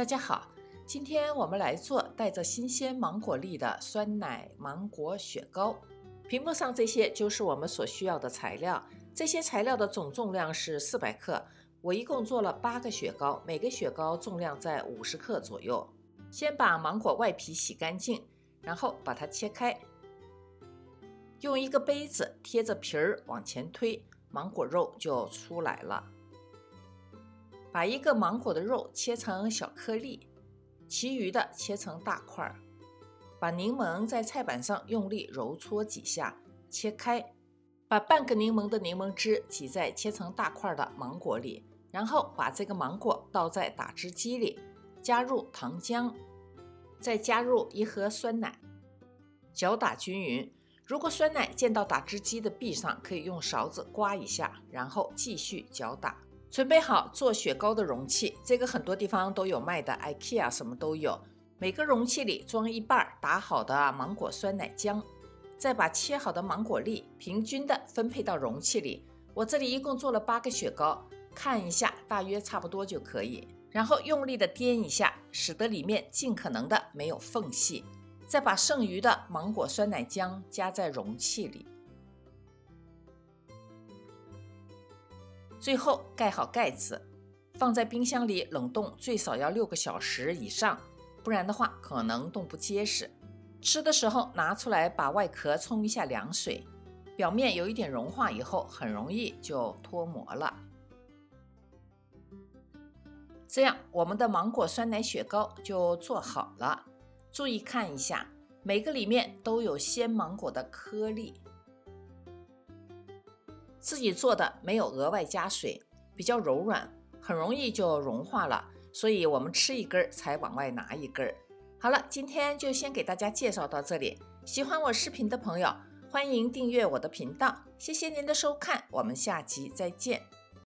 大家好，今天我们来做带着新鲜芒果粒的酸奶芒果雪糕。屏幕上这些就是我们所需要的材料，这些材料的总重量是四百克。我一共做了八个雪糕，每个雪糕重量在五十克左右。先把芒果外皮洗干净，然后把它切开，用一个杯子贴着皮儿往前推，芒果肉就出来了。把一个芒果的肉切成小颗粒，其余的切成大块儿。把柠檬在菜板上用力揉搓几下，切开。把半个柠檬的柠檬汁挤在切成大块的芒果里，然后把这个芒果倒在打汁机里，加入糖浆，再加入一盒酸奶，搅打均匀。如果酸奶溅到打汁机的壁上，可以用勺子刮一下，然后继续搅打。准备好做雪糕的容器，这个很多地方都有卖的，IKEA 什么都有。每个容器里装一半打好的芒果酸奶浆，再把切好的芒果粒平均的分配到容器里。我这里一共做了八个雪糕，看一下大约差不多就可以。然后用力的颠一下，使得里面尽可能的没有缝隙。再把剩余的芒果酸奶浆加在容器里。最后盖好盖子，放在冰箱里冷冻，最少要六个小时以上，不然的话可能冻不结实。吃的时候拿出来，把外壳冲一下凉水，表面有一点融化以后，很容易就脱模了。这样，我们的芒果酸奶雪糕就做好了。注意看一下，每个里面都有鲜芒果的颗粒。自己做的没有额外加水，比较柔软，很容易就融化了。所以我们吃一根儿才往外拿一根儿。好了，今天就先给大家介绍到这里。喜欢我视频的朋友，欢迎订阅我的频道。谢谢您的收看，我们下集再见。